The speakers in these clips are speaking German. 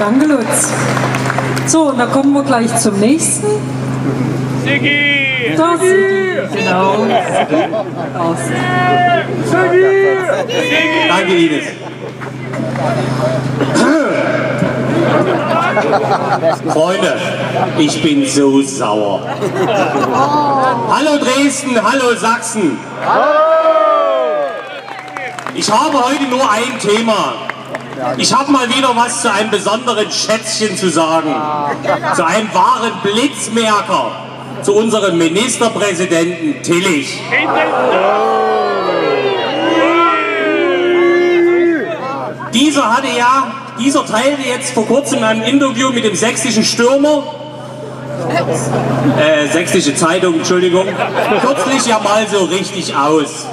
Danke, Lutz. So, und dann kommen wir gleich zum nächsten. Sigi! Da Sigi, genau. Da Sigi. Danke, Ines. Freunde, ich bin so sauer. Hallo Dresden, hallo Sachsen. Ich habe heute nur ein Thema. Ich habe mal wieder was zu einem besonderen Schätzchen zu sagen. Zu einem wahren Blitzmerker. Zu unserem Ministerpräsidenten Tillich. Dieser hatte ja, dieser teilte jetzt vor kurzem ein Interview mit dem sächsischen Stürmer, äh, sächsische Zeitung, Entschuldigung, kürzlich ja mal so richtig aus.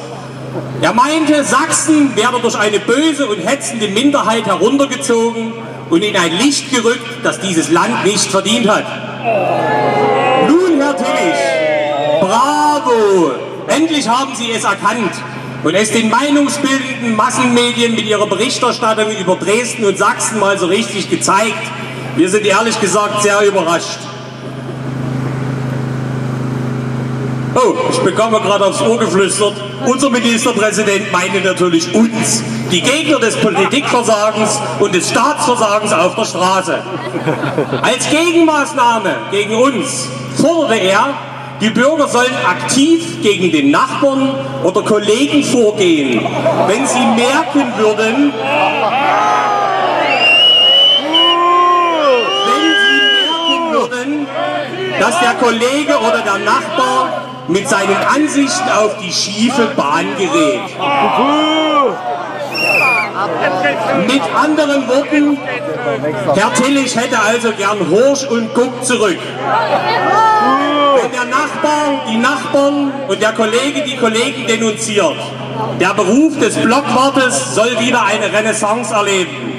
Er meinte, Sachsen werde durch eine böse und hetzende Minderheit heruntergezogen und in ein Licht gerückt, das dieses Land nicht verdient hat. Nun, Herr Tillich, bravo! Endlich haben Sie es erkannt und es den meinungsbildenden Massenmedien mit ihrer Berichterstattung über Dresden und Sachsen mal so richtig gezeigt. Wir sind ehrlich gesagt sehr überrascht. Oh, ich bekomme gerade aufs Ohr geflüstert. Unser Ministerpräsident meinte natürlich uns, die Gegner des Politikversagens und des Staatsversagens auf der Straße. Als Gegenmaßnahme gegen uns forderte er, die Bürger sollen aktiv gegen den Nachbarn oder Kollegen vorgehen, wenn sie merken würden, wenn sie merken würden, dass der Kollege oder der Nachbar mit seinen Ansichten auf die schiefe Bahn gerät. Mit anderen Worten, Herr Tillich hätte also gern Horsch und Guck zurück. Wenn der Nachbar die Nachbarn und der Kollege die Kollegen denunziert, der Beruf des Blockwartes soll wieder eine Renaissance erleben.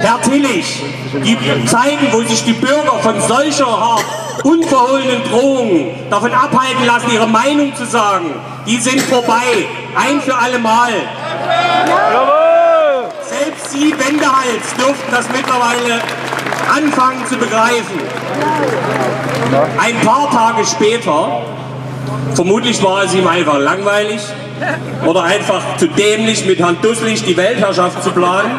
Herr Tillich, die Zeiten, wo sich die Bürger von solcher unverhohlenen Drohungen davon abhalten lassen, ihre Meinung zu sagen, die sind vorbei. Ein für alle Mal. Selbst Sie, Wendehals, dürften das mittlerweile anfangen zu begreifen. Ein paar Tage später, vermutlich war es ihm einfach langweilig oder einfach zu dämlich, mit Herrn Dusselig die Weltherrschaft zu planen.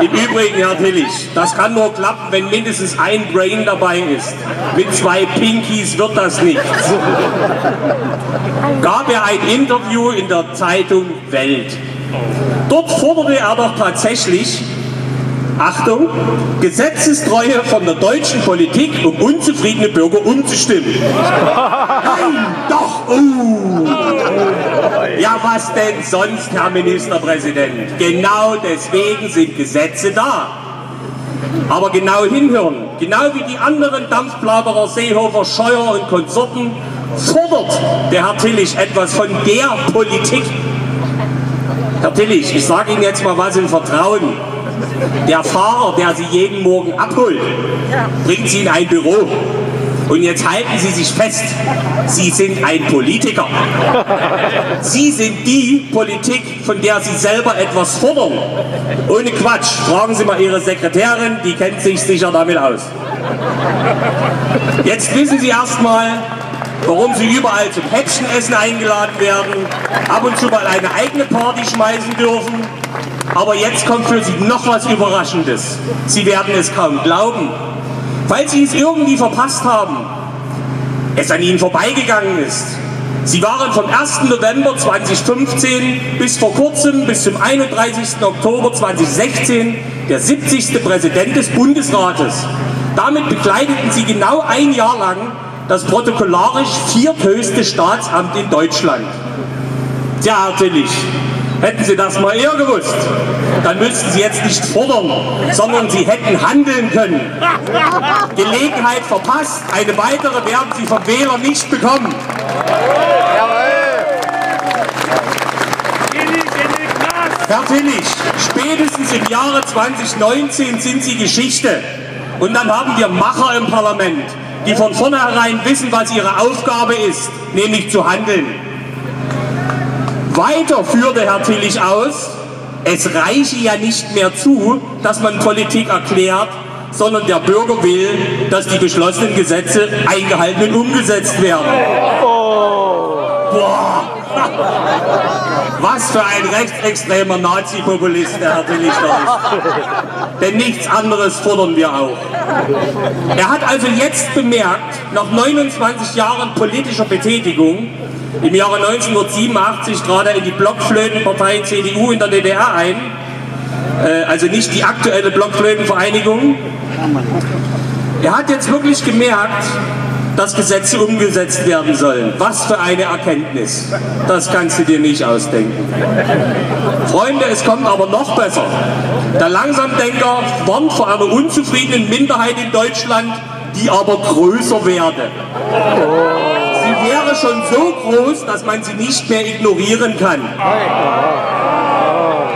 Im Übrigen, Herr Tillich, das kann nur klappen, wenn mindestens ein Brain dabei ist. Mit zwei Pinkies wird das nichts. Gab er ein Interview in der Zeitung Welt. Dort forderte er doch tatsächlich, Achtung, Gesetzestreue von der deutschen Politik, um unzufriedene Bürger umzustimmen. Nein, doch, uh. Ja, was denn sonst, Herr Ministerpräsident? Genau deswegen sind Gesetze da. Aber genau hinhören, genau wie die anderen Dampfplaterer, Seehofer, Scheuer und Konsorten, fordert der Herr Tillich etwas von der Politik. Herr Tillich, ich sage Ihnen jetzt mal was im Vertrauen. Der Fahrer, der Sie jeden Morgen abholt, bringt Sie in ein Büro. Und jetzt halten Sie sich fest, Sie sind ein Politiker. Sie sind die Politik, von der Sie selber etwas fordern. Ohne Quatsch, fragen Sie mal Ihre Sekretärin, die kennt sich sicher damit aus. Jetzt wissen Sie erstmal, warum Sie überall zum Häppchenessen eingeladen werden, ab und zu mal eine eigene Party schmeißen dürfen. Aber jetzt kommt für Sie noch was Überraschendes. Sie werden es kaum glauben. Falls Sie es irgendwie verpasst haben, es an Ihnen vorbeigegangen ist. Sie waren vom 1. November 2015 bis vor kurzem, bis zum 31. Oktober 2016, der 70. Präsident des Bundesrates. Damit begleiteten Sie genau ein Jahr lang das protokollarisch vierthöchste Staatsamt in Deutschland. Herr Tillich, hätten Sie das mal eher gewusst, dann müssten Sie jetzt nicht fordern, sondern Sie hätten handeln können. Gelegenheit verpasst, eine weitere werden Sie vom Wähler nicht bekommen. Herr Tillich, spätestens im Jahre 2019 sind Sie Geschichte. Und dann haben wir Macher im Parlament, die von vornherein wissen, was ihre Aufgabe ist, nämlich zu handeln. Weiter führte Herr Tillich aus, es reiche ja nicht mehr zu, dass man Politik erklärt, sondern der Bürger will, dass die beschlossenen Gesetze eingehalten und umgesetzt werden. Boah. Was für ein rechtsextremer Nazi-Populist der Herr Tillichter ist. Denn nichts anderes fordern wir auch. Er hat also jetzt bemerkt, nach 29 Jahren politischer Betätigung, im Jahre 1987 trat er in die Blockflötenpartei CDU in der DDR ein, äh, also nicht die aktuelle Blockflötenvereinigung. Er hat jetzt wirklich gemerkt, dass Gesetze umgesetzt werden sollen. Was für eine Erkenntnis. Das kannst du dir nicht ausdenken. Freunde, es kommt aber noch besser. Der Langsamdenker warnt vor einer unzufriedenen Minderheit in Deutschland, die aber größer werde. Wäre schon so groß, dass man sie nicht mehr ignorieren kann.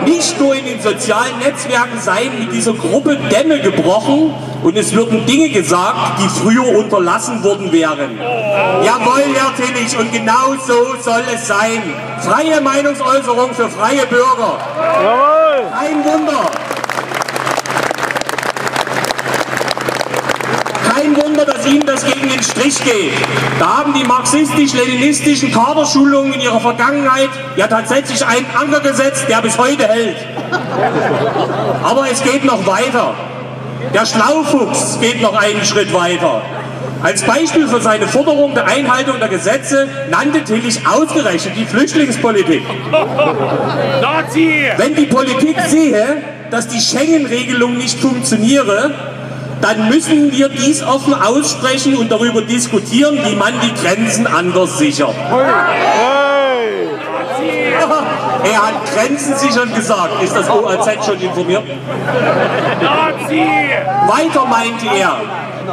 Nicht nur in den sozialen Netzwerken seien mit dieser Gruppe Dämme gebrochen und es würden Dinge gesagt, die früher unterlassen worden wären. Jawohl, Herr Tillich, und genau so soll es sein. Freie Meinungsäußerung für freie Bürger. Jawohl! Kein Wunder. Kein Wunder, das gegen den Strich geht. Da haben die marxistisch-leninistischen Kaderschulungen in ihrer Vergangenheit ja tatsächlich einen Anker gesetzt, der bis heute hält. Aber es geht noch weiter. Der Schlaufuchs geht noch einen Schritt weiter. Als Beispiel für seine Forderung der Einhaltung der Gesetze nannte Tillich ausgerechnet die Flüchtlingspolitik. Wenn die Politik sehe, dass die Schengen-Regelung nicht funktioniere, dann müssen wir dies offen aussprechen und darüber diskutieren, wie man die Grenzen anders sichert. Er hat Grenzen sichern gesagt. Ist das OAZ schon informiert? Weiter meinte er,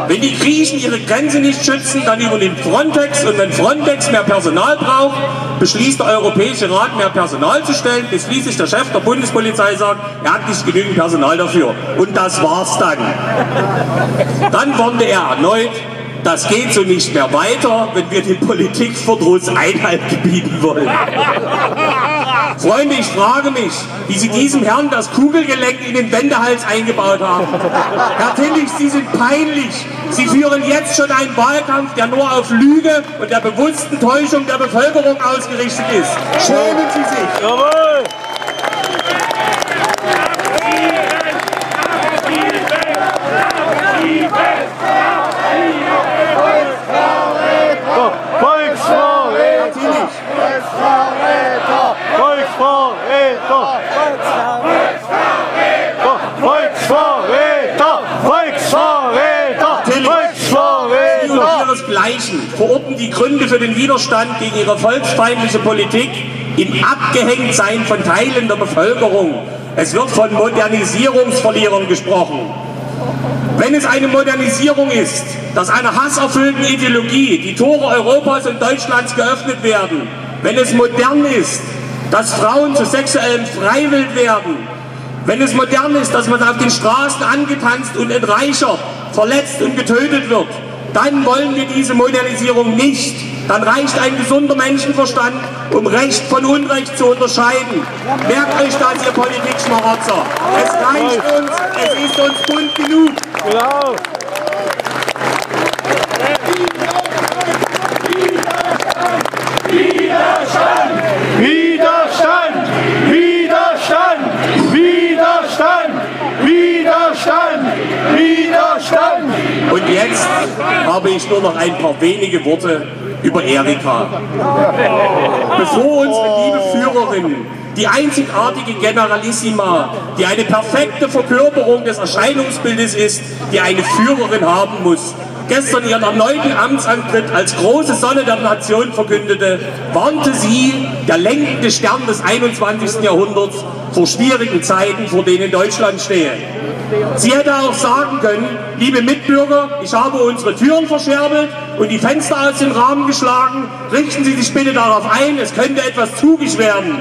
wenn die Griechen ihre Grenze nicht schützen, dann übernimmt Frontex und wenn Frontex mehr Personal braucht, beschließt der Europäische Rat mehr Personal zu stellen, bis schließlich der Chef der Bundespolizei sagt, er hat nicht genügend Personal dafür. Und das war's dann. Dann warnte er erneut, das geht so nicht mehr weiter, wenn wir den Politikverdruss Einhalt gebieten wollen. Freunde, ich frage mich, wie Sie diesem Herrn das Kugelgelenk in den Wendehals eingebaut haben. Herr Tillich, Sie sind peinlich. Sie führen jetzt schon einen Wahlkampf, der nur auf Lüge und der bewussten Täuschung der Bevölkerung ausgerichtet ist. Schämen Sie sich. Jawohl! So, Volksverräter! Tillich, Volksverräter! Volksverräter! Volksverräter! Tillich. Sie und Volksverräter! Ihresgleichen verorten die Gründe für den Widerstand gegen ihre volksfeindliche Politik im Abgehängtsein von Teilen der Bevölkerung. Es wird von Modernisierungsverlierern gesprochen. Wenn es eine Modernisierung ist, dass einer hasserfüllten Ideologie die Tore Europas und Deutschlands geöffnet werden, wenn es modern ist, dass Frauen zu sexuellem Freiwild werden, wenn es modern ist, dass man auf den Straßen angetanzt und entreichert, verletzt und getötet wird, dann wollen wir diese Modernisierung nicht. Dann reicht ein gesunder Menschenverstand, um Recht von Unrecht zu unterscheiden. Merkt euch das, ihr Politikschmarotzer. Es reicht uns, es ist uns bunt genug. Genau! Ich nur noch ein paar wenige Worte über Erika. Bevor unsere liebe Führerin, die einzigartige Generalissima, die eine perfekte Verkörperung des Erscheinungsbildes ist, die eine Führerin haben muss, gestern ihren erneuten Amtsantritt als große Sonne der Nation verkündete, warnte sie, der lenkende Stern des 21. Jahrhunderts, vor schwierigen Zeiten, vor denen Deutschland stehe. Sie hätte auch sagen können, liebe Mitbürger, ich habe unsere Türen verscherbelt und die Fenster aus dem Rahmen geschlagen. Richten Sie sich bitte darauf ein, es könnte etwas zugig werden.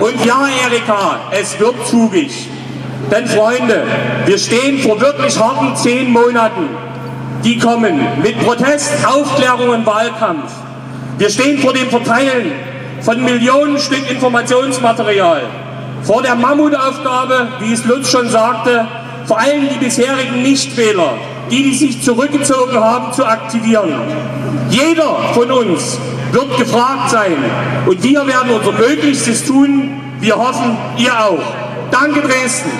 Und ja, Erika, es wird zugig. Denn Freunde, wir stehen vor wirklich harten zehn Monaten. Die kommen mit Protest, Aufklärung und Wahlkampf. Wir stehen vor dem Verteilen von Millionen Stück Informationsmaterial. Vor der Mammutaufgabe, wie es Lutz schon sagte, vor allem die bisherigen Nichtwähler, die, die sich zurückgezogen haben, zu aktivieren. Jeder von uns wird gefragt sein und wir werden unser Möglichstes tun. Wir hoffen, ihr auch. Danke Dresden.